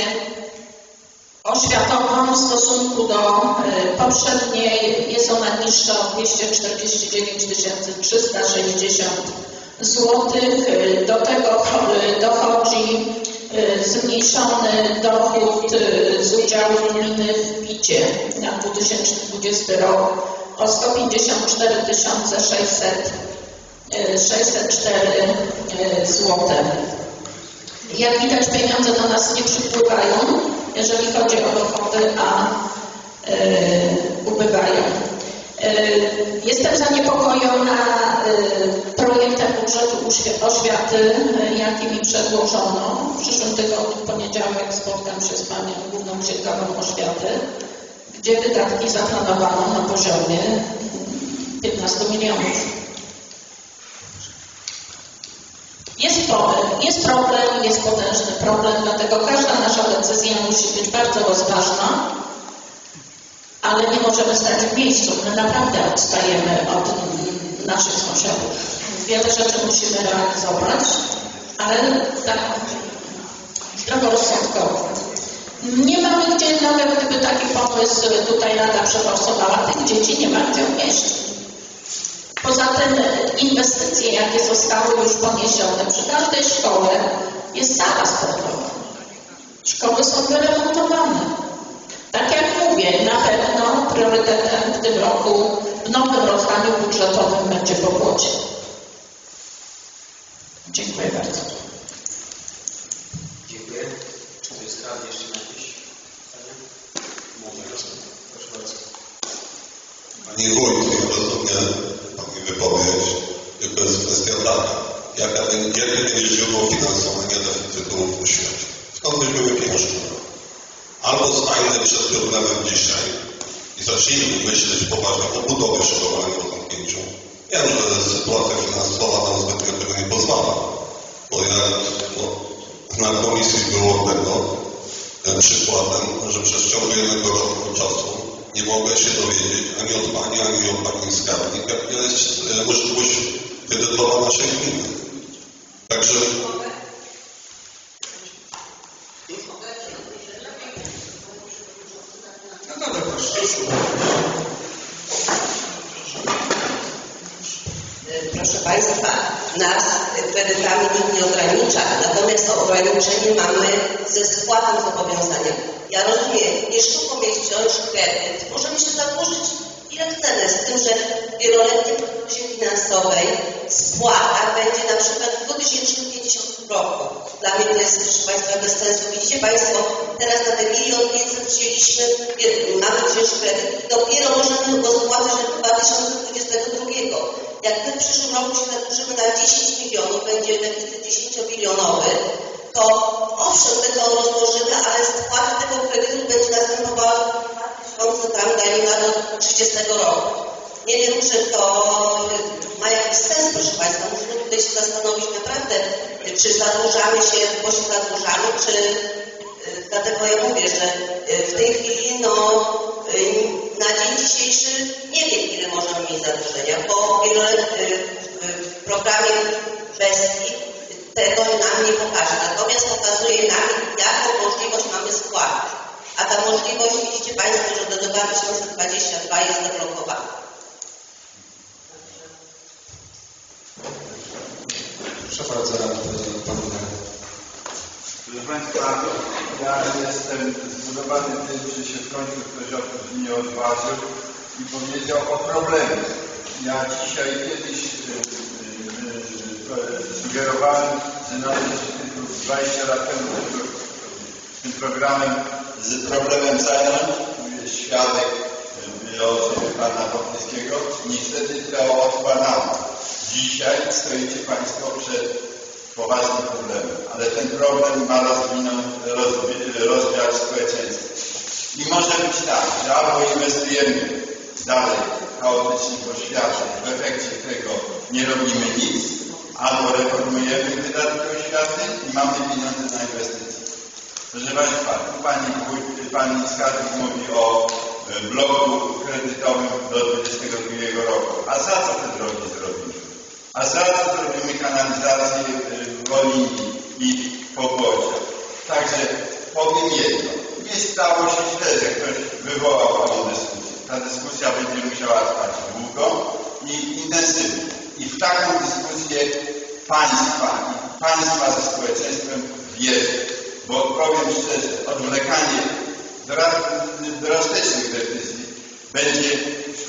oświatową w stosunku do e, poprzedniej jest ona niższa o 249 360 zł. Do tego e, dochodzi e, zmniejszony dochód z udziału gminy w PIT-cie na 2020 rok o 154 600 604 zł. Jak widać pieniądze do nas nie przypływają, jeżeli chodzi o dochody, a e, ubywają. E, jestem zaniepokojona e, projektem budżetu oświaty, jaki mi przedłożono. W przyszłym tygodniu, w poniedziałek, spotkam się z Panią Główną Księgową Oświaty, gdzie wydatki zaplanowano na poziomie 15 milionów. Problem, jest problem, jest potężny problem, dlatego każda nasza decyzja musi być bardzo rozważna, ale nie możemy stać w miejscu. My naprawdę odstajemy od naszych sąsiadów. Wiele rzeczy musimy realizować, ale tak zdroworozsądkowo. Nie mamy gdzie, nawet gdyby taki pomysł tutaj Rada przeforsowała, tych dzieci nie ma gdzie umieścić. Poza tym inwestycje, jakie zostały już poniesione przy każdej szkole, jest sala sportowa. Szkoły są wyremontowane. Tak jak mówię, na pewno priorytetem w tym roku, w nowym rozdaniu budżetowym będzie Pokłocie. Dziękuję bardzo. Dziękuję. Czy to jest radny jeszcze jakieś pytania? Proszę bardzo. Pani Wójt, ja rozumiem tylko jest kwestia taka, jaka, jakie będzie źródło finansowania deficytu w oświacie. Skąd weźmiemy pieniążki? Albo stajmy przed problemem dzisiaj i zacznijmy myśleć poważnie o budowie szkoły, a nie o zamknięciu. Wiem, że sytuacja finansowa nam zbytnio tego nie pozwala, bo jak no, na komisji było tego e, przykładem, że przez ciągu jednego roku czasu nie mogę się dowiedzieć ani od Pani, ani od Pani skarbnik, jaka jest możliwość kredytowa naszej gminy. Także No dobra, proszę. Proszę Państwa, nas kredytami nikt nie ogranicza, natomiast ograniczenie mamy ze spłatą zobowiązania. Ja rozumiem, nie sztuką wziąć kredyt, możemy się zadłużyć ile chcemy, z tym, że w wieloletniej prognozie finansowej spłata będzie na przykład w 2050 roku. Dla mnie to jest, proszę Państwa, bez sensu. Widzicie Państwo, teraz na ten milion 500 wzięliśmy, mamy wziąć kredyt dopiero możemy go spłacać do 2022. Jak my w przyszłym roku się zadłużymy na 10 milionów, będzie deficyt 10-milionowy, to owszem, tego rozłożymy, ale spłata tego kredytu będzie następowała w 2000, tam dajmy na do 30 roku. Nie wiem, czy to ma jakiś sens, proszę Państwa. Musimy tutaj się zastanowić naprawdę, czy zadłużamy się, bo się zadłużamy, czy dlatego ja mówię, że w tej chwili no, na dzień dzisiejszy nie wiem, ile możemy mieć zadłużenia, bo w programie BESI tego nam nie pokaże. Natomiast pokazuje nam, jaką możliwość mamy składu. A ta możliwość, widzicie Państwo, że do 2022 jest zablokowana. Proszę Państwa, ja jestem zbudowany tym, że się w końcu ktoś o tym nie odważył i powiedział o problemie. Ja dzisiaj kiedyś sugerowałem, że należy tylko 20 lat temu tym programem z problemem zająć. Świadek osobie pana Kopnyskiego. Niestety to odpadało. Dzisiaj stoicie Państwo przed poważnym problemem, ale ten problem ma rozwinąć, rozwiać społeczeństwo. I może być tak, że albo inwestujemy dalej chaotycznych oświaty. W efekcie tego nie robimy nic, albo reformujemy wydatki oświaty i mamy pieniądze na inwestycje. Proszę Państwa, tu Pani, Pani Skarbnik mówi o e, bloku kredytowym do 2022 roku. A za co te drogi zrobimy? A za co zrobimy kanalizację e, w Wolinie i w Pogodzie? Także powiem jedno. Nie stało się źle, że ktoś wywołał tą dyskusję. Ta dyskusja będzie musiała trwać długo i intensywnie. I w taką dyskusję państwa i państwa ze społeczeństwem wierzę. Bo powiem szczerze, odwlekanie dra- drastycznych decyzji będzie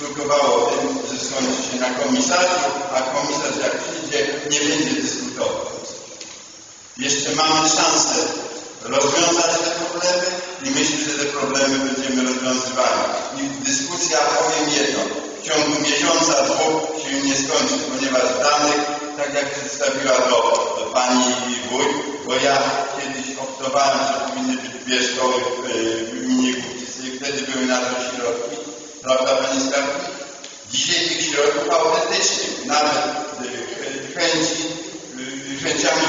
skutkowało tym, że skończy się na komisarzu, a komisarz jak przyjdzie, nie będzie dyskutował. Jeszcze mamy szansę rozwiązać te problemy i myślę, że te problemy będziemy rozwiązywali. I dyskusja, powiem jedno, w ciągu miesiąca, dwóch się nie skończy, ponieważ danych, tak jak przedstawiła to Pani Wójt, bo ja kiedyś optowałem, że powinny być dwie szkoły w, y, gminie Kukicy, wtedy były na to środki, prawda Pani Skarbnik? Dzisiaj tych środków autentycznie, nawet y, chęci y, chęciami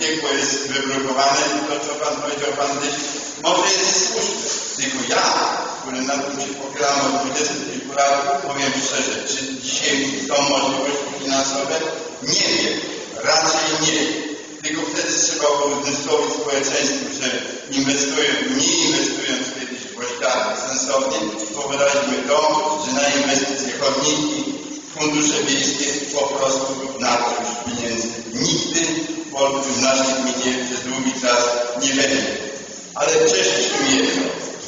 piekło jest wyblokowane i to, co Pan powiedział, Pan Dyś, może jest słuszne. Tylko ja, który na tym się pochylam od 20 kilku lat, powiem szczerze, czy dzisiaj są możliwości finansowe? Nie wiem. Raczej nie. Tylko wtedy trzeba uzmysłowić społeczeństwu, że inwestują, nie inwestując w oświatę sensownie, powodaliśmy to, że na inwestycje chodniki, fundusze wiejskie po prostu na to już pieniędzy nigdy w Polsce, w naszej gminie przez długi czas nie będzie. Ale cieszy się jedno.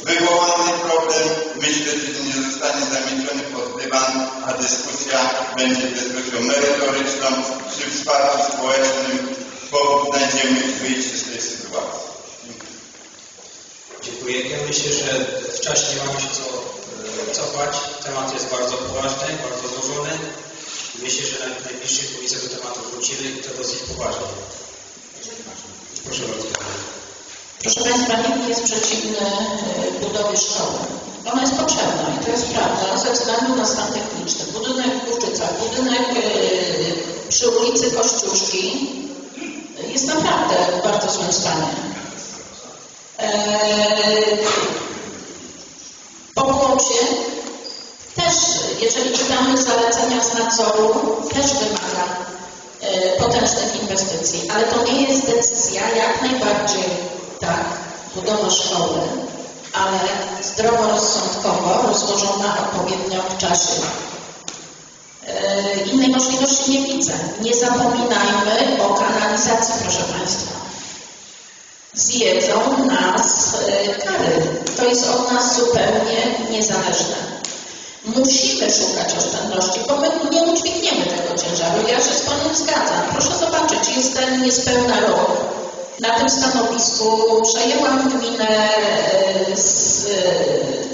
Wywołany problem, myślę, że nie zostanie zamieciony pod dywan, a dyskusja będzie dyskusją merytoryczną, przy wsparciu społecznym, bo znajdziemy wyjście z tej sytuacji. Dziękuję. Ja myślę, że w czasie nie mamy się co e, cofać. Temat jest bardzo poważny, bardzo złożony. Myślę, że na najbliższych komisjach do tematu wrócimy i to dosyć poważnie. Proszę bardzo. Proszę Państwa, nikt jest przeciwny y, budowie szkoły. Ona jest potrzebna i to jest prawda ze względu na stan techniczny. Budynek w Kurczycach, budynek y, przy ulicy Kościuszki jest naprawdę w bardzo złym stanie. Eee, Po płocie też, jeżeli czytamy zalecenia z nadzoru, też wymaga e, potężnych inwestycji, ale to nie jest decyzja jak najbardziej tak, budowa szkoły, ale zdroworozsądkowo rozłożona odpowiednio w czasie. E, Innej możliwości nie widzę. Nie zapominajmy o kanalizacji, proszę Państwa. Zjedzą nas e, kary. To jest od nas zupełnie niezależne. Musimy szukać oszczędności, bo my nie udźwigniemy tego ciężaru. Ja się z Panem zgadzam. Proszę zobaczyć, jestem niespełna rok na tym stanowisku. Przejęłam gminę e, z, e,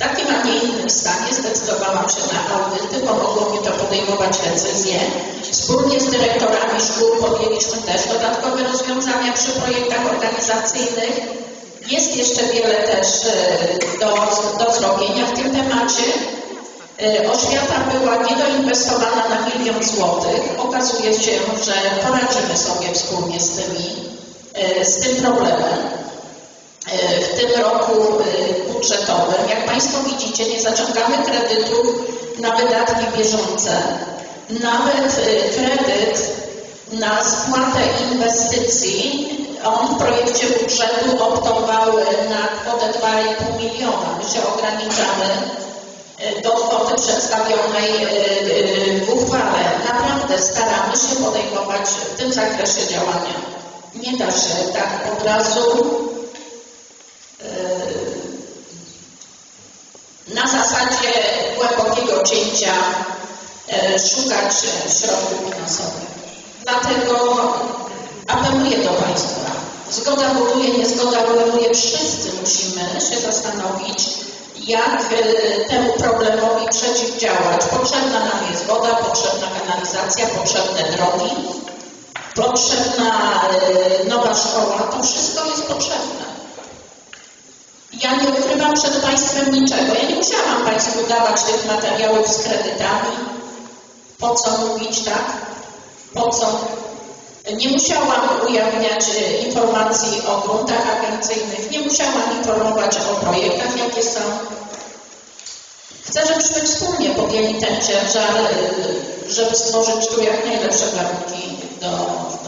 takim, a nie innym stanie. Zdecydowałam się na audyty, pomogło mi to podejmować decyzje. Wspólnie z dyrektorami szkół podjęliśmy też dodatkowe rozwiązania przy projektach organizacyjnych. Jest jeszcze wiele też e, do, do zrobienia w tym temacie. E, Oświata była niedoinwestowana na milion złotych. Okazuje się, że poradzimy sobie wspólnie z, tymi, e, z tym problemem. E, W tym roku e, budżetowym, jak Państwo widzicie, nie zaciągamy kredytów na wydatki bieżące. Nawet e, kredyt na spłatę inwestycji, on w projekcie budżetu optował na kwotę 2,5 miliona. My się ograniczamy e, do kwoty przedstawionej e, e, w uchwale. Naprawdę staramy się podejmować w tym zakresie działania. Nie da się tak od razu e, na zasadzie głębokiego cięcia e, szukać e, środków finansowych. Dlatego apeluję do Państwa. Zgoda buduje, niezgoda rujnuje. Wszyscy musimy się zastanowić, jak e, temu problemowi przeciwdziałać. Potrzebna nam jest woda, potrzebna kanalizacja, potrzebne drogi, potrzebna nowa szkoła. To wszystko jest potrzebne. Ja nie ukrywam przed Państwem niczego. Ja nie musiałam Państwu dawać tych materiałów z kredytami. Po co mówić tak? Po co? Nie musiałam ujawniać e, informacji o gruntach agencyjnych, nie musiałam informować o projektach, jakie są. Chcę, żebyśmy wspólnie podjęli ten ciężar, e, żeby stworzyć tu jak najlepsze warunki do,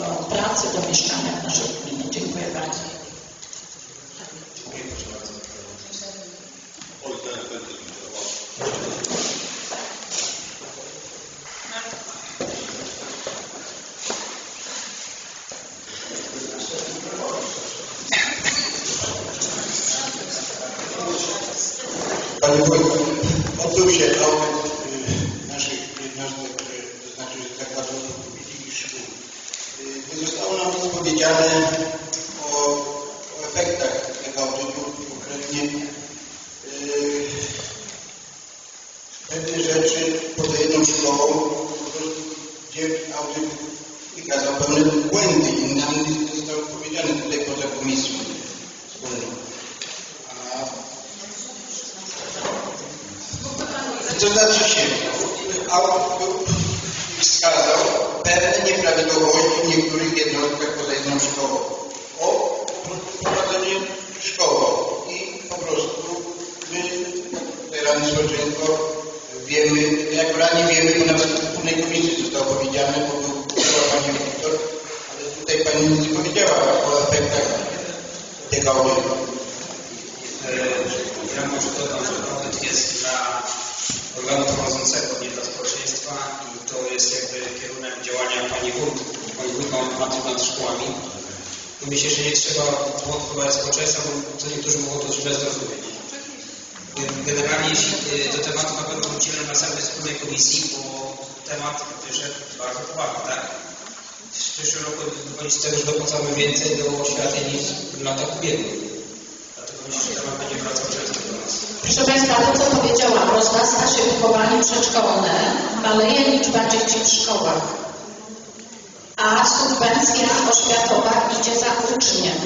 do pracy, do mieszkania w naszej gminie. Dziękuję bardzo. Jedną szkołą. O prowadzenie szkoły. I po prostu my, jak tutaj radny społeczeństwo, wiemy, jak radni wiemy, bo nawet w wspólnej komisji zostało powiedziane, bo był pani Wiktor, ale tutaj pani nic nie powiedziała o efektach tego audytu. Ja może dodam, że audyt jest dla organu prowadzącego, nie dla społeczeństwa i to jest jakby kierunek działania Pani Wójt. Pani Wójt ma ma nad szkołami. I myślę, że nie trzeba odpływać społeczeństwa, bo to niektórzy mogą to źle zrozumieć. Generalnie jeśli y, do tematu na pewno wrócimy na następnej wspólnej komisji, bo temat wyszedł bardzo poważny, tak? W przyszłym roku wychodzi z tego, że dopłacamy więcej do oświaty niż w latach ubiegłych. Proszę Państwa, to co powiedziałam, rozrasta się wychowanie przedszkolne, maleje liczba dzieci w szkołach, a subwencja oświatowa idzie za uczniem.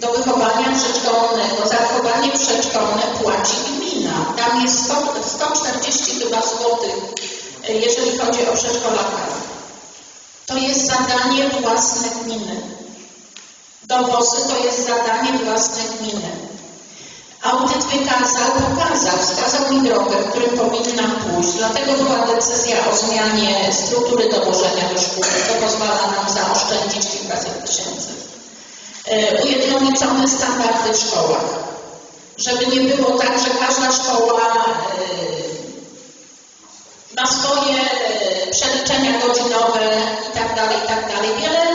Do wychowania przedszkolnego, za wychowanie przedszkolne płaci gmina. Tam jest 100, 140 chyba złotych, jeżeli chodzi o przedszkolaka. To jest zadanie własne gminy. Dowozy to jest zadanie własne gminy. Audyt wykazał, pokazał, wskazał mi drogę, którym powinnam pójść. Dlatego była decyzja o zmianie struktury dowożenia do szkół. To pozwala nam zaoszczędzić kilkaset tysięcy. E, Ujednolicone standardy w szkołach. Żeby nie było tak, że każda szkoła e, ma swoje e, przeliczenia godzinowe i tak dalej, i tak. Wiele,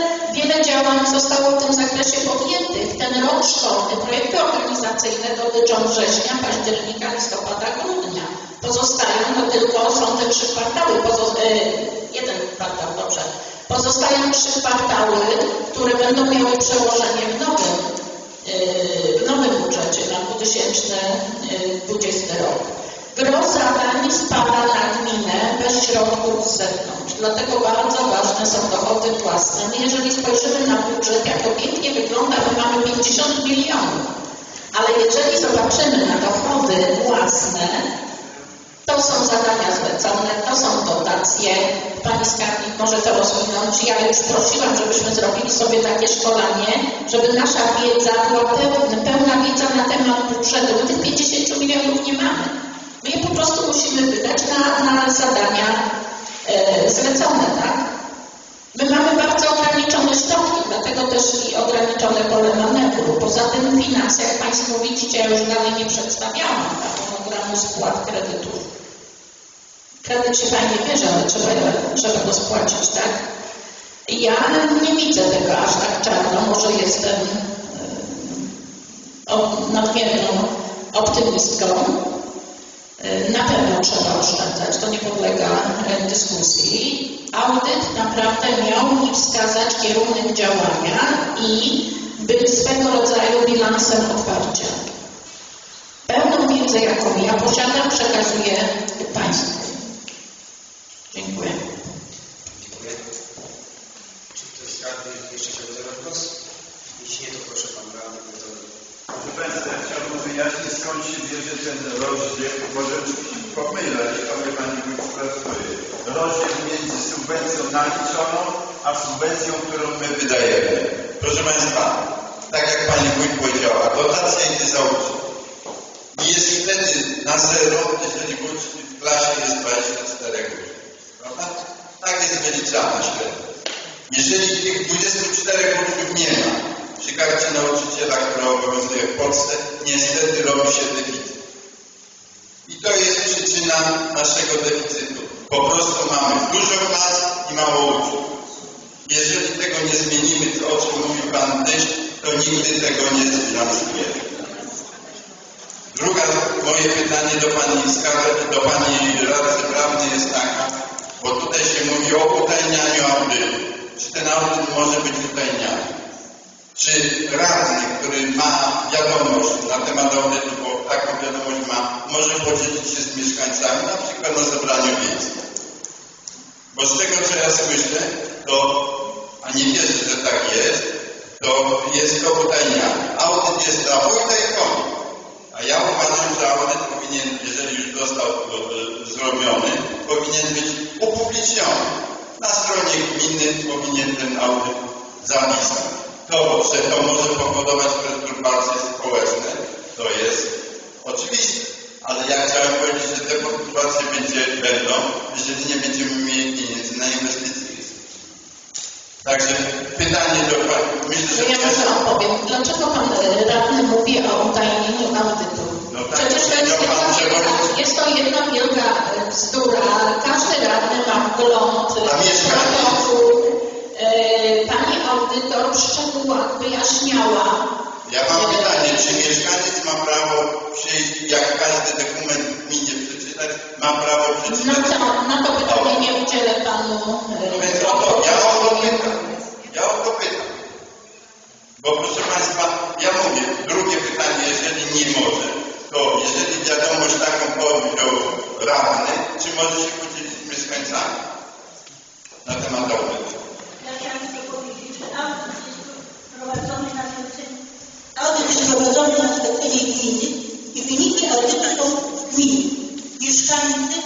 wiele działań zostało w tym zakresie podjętych. Ten rok szkolny, projekty organizacyjne dotyczą września, października, listopada, grudnia. Pozostają, no tylko są te trzy kwartały, e, jeden kwartał, dobrze. Pozostają trzy kwartały, które będą miały przełożenie w nowym, e, w nowym budżecie na 2020 rok. Gro zadań spada na gminę bez środków z zewnątrz. Dlatego bardzo ważne są dochody własne. My jeżeli spojrzymy na budżet, jak to pięknie wygląda, my mamy 50 milionów. Ale jeżeli zobaczymy na dochody własne, to są zadania zlecone, to są dotacje. Pani skarbnik może to rozwinąć. Ja już prosiłam, żebyśmy zrobili sobie takie szkolenie, żeby nasza wiedza była pełna, pełna wiedza na temat budżetu. My tych 50 milionów nie mamy. My po prostu musimy wydać na, na zadania e, zlecone, tak? My mamy bardzo ograniczone środki, dlatego też i ograniczone pole manewru. Poza tym finanse, jak Państwo widzicie, ja już dalej nie przedstawiałam harmonogramu spłat kredytów. Kredyt się fajnie bierze, ale trzeba, trzeba go spłacić, tak? Ja nie widzę tego aż tak czarno, może jestem e, nadmierną optymistką. E, Na pewno trzeba oszczędzać, to nie podlega e, dyskusji. Audyt naprawdę miał mi wskazać kierunek działania i być swego rodzaju bilansem otwarcia. Pełną wiedzę, jaką ja posiadam, przekazuję Państwu. Dziękuję. Dziękuję. Czy ktoś z radnych jeszcze chciałby zabrać głos? Jeśli nie, to proszę Ja chciałbym wyjaśnić, skąd się bierze ten rozdział, może pomylę, to mnie Pani Wójt sprostuje. Rozdział między subwencją naliczoną, a subwencją, którą my wydajemy. Proszę Państwa, tak jak Pani Wójt powiedziała, dotacja idzie za uczeń. I jest wtedy na zero, jeżeli w klasie jest 24 uczniów. Prawda? Tak jest wyliczana średnio. Jeżeli tych 24 uczniów nie ma, przy karcie nauczyciela, która obowiązuje w Polsce, niestety robi się deficyt. I to jest przyczyna naszego deficytu. Po prostu mamy dużo klas i mało uczniów. Jeżeli tego nie zmienimy, to o czym mówił Pan Dyś, to nigdy tego nie zbilansujemy. Druga moje pytanie do Pani Skarbek, do Pani Radcy Prawnej jest taka, bo tutaj się mówi o utajnianiu audytu. Czy ten audyt może być utajniany? Czy radny, który ma wiadomość na temat audytu, bo taką wiadomość ma, może podzielić się z mieszkańcami, na przykład na zebraniu wiejskim? Bo z tego, co ja słyszę, to, a nie wierzę, że tak jest, to jest to utajniane. Audyt jest dla wójta i. A ja uważam, że audyt powinien, jeżeli już został e, zrobiony, powinien być upubliczniony. Na stronie gminy powinien ten audyt zapisać. To, że to może powodować perturbacje społeczne, to jest oczywiste. Ale ja chciałem powiedzieć, że te perturbacje będzie, będą, jeżeli nie będziemy mieli pieniędzy na inwestycje. Także pytanie do Pani. Myślę, że Ja może odpowiem. Dlaczego Pan e, radny mówi o utajnieniu audytu? No tak, Przecież to jest pan jedna, przewodniczący. jest to jedna wielka e, bzdura. Każdy radny ma wgląd A mieszkanie? E, Pani audytor w szczegółach wyjaśniała, Ja mam pytanie, czy mieszkaniec ma prawo przyjść, jak każdy dokument w gminie przeczytać, ma prawo na przeczytać? to, na to pytanie nie udzielę Panu No Więc e, o to, ja o to pytam. Ja o to pytam. Bo proszę Państwa, ja mówię, drugie pytanie, jeżeli nie może, to jeżeli wiadomość taką podjął radny, czy może się podzielić z mieszkańcami na temat audytu? Chciałam tylko powiedzieć, że audyt jest prowadzony na zlecenie. Audyt jest prowadzony na zlecenie gminy i wyniki audytu są w gminie. Mieszkańcy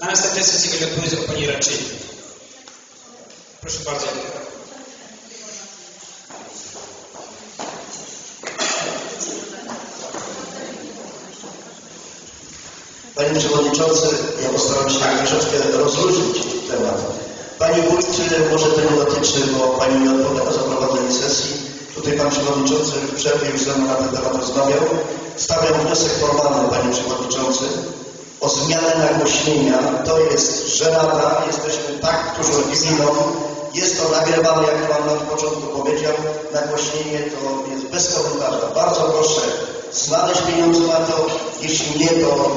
Na następnej sesji wielopólnej Pani raczej. Proszę bardzo. Panie Przewodniczący, ja postaram się tak. troszeczkę rozróżnić temat. Pani Wójt, może to nie dotyczy, bo Pani nie odpowiada za prowadzenie sesji. Tutaj Pan Przewodniczący w przerwie już ze mną na ten temat rozmawiał. Stawiam wniosek formalny, Panie Przewodniczący, o zmianę nagłośnienia. To jest żenada, jesteśmy tak dużo gminą. Jest to nagrywane, jak Wam na początku powiedział. Nagłośnienie to jest bez komentarza. Bardzo proszę znaleźć pieniądze na to, jeśli nie, to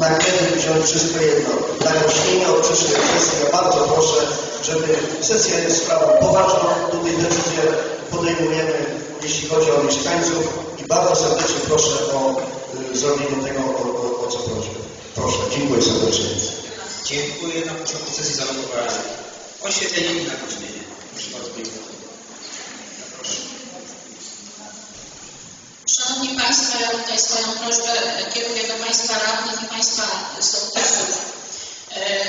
na kredyt wziąć wszystko jedno. Nagłośnienie od przyszłej sesji. Ja bardzo proszę, żeby sesja jest sprawą poważną. Tutaj decyzję podejmujemy, jeśli chodzi o mieszkańców. I bardzo serdecznie proszę o y, zrobienie tego, o, o, o co prosiłem. Proszę, dziękuję serdecznie. Dziękuję na początku sesji za oprawanie. Oświetlenie i nagłośnienie. Proszę bardzo, Proszę. Szanowni Państwo, ja tutaj swoją prośbę kieruję do Państwa radnych i Państwa y, sołtysów.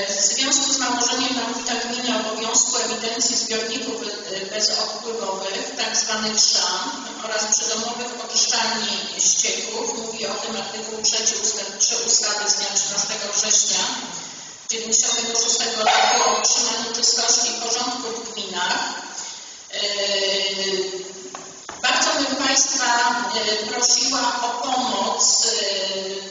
W związku z nałożeniem na wójta gminy obowiązku ewidencji zbiorników e, bezodpływowych, tzw. Tak szam oraz przydomowych oczyszczalni ścieków, mówi o tym artykuł 3 ust. 3 ustawy z dnia 13 września 96 roku o utrzymaniu czystości i porządku w gminach. E, Bardzo bym Państwa e, prosiła o pomoc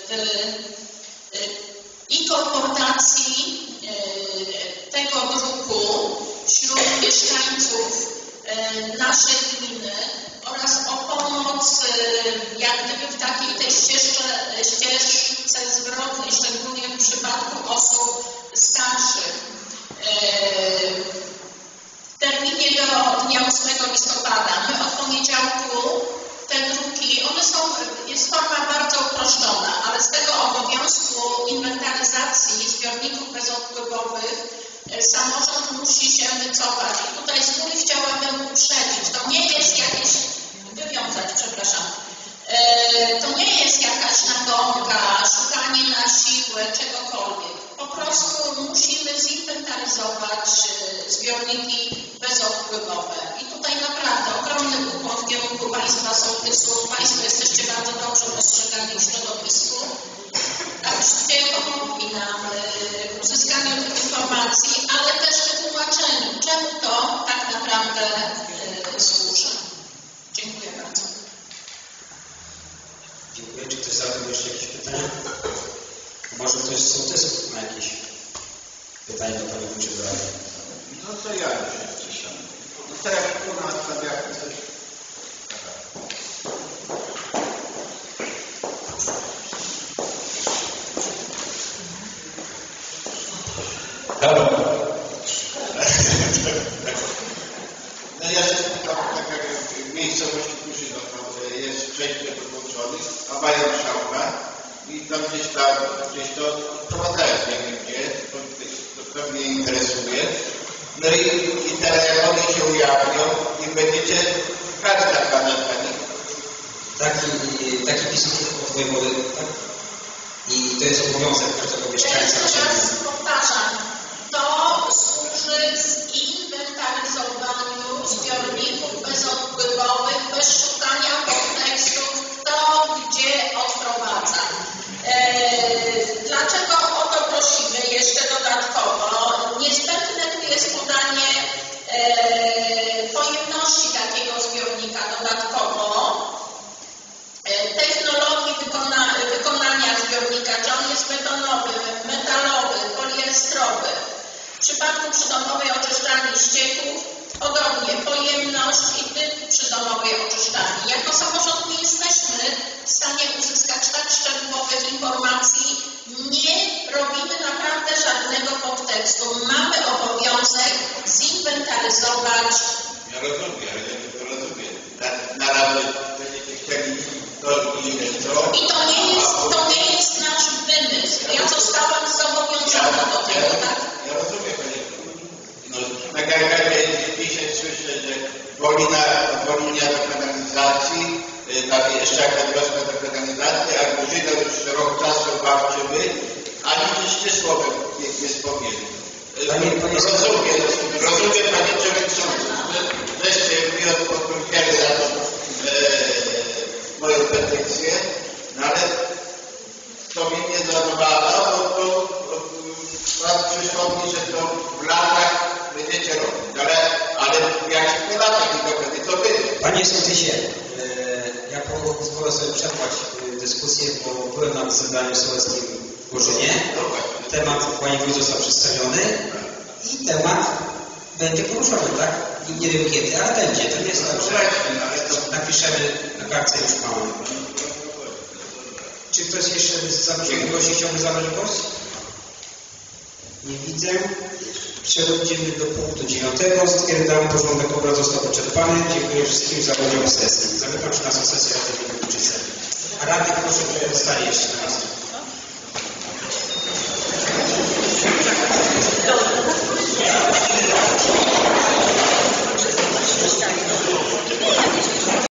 w i kolportacji e, tego druku wśród mieszkańców e, naszej gminy oraz o pomoc e, jak gdyby w takiej tej ścieżce, ścieżce zwrotnej, szczególnie w przypadku osób starszych. to nowe ścieków,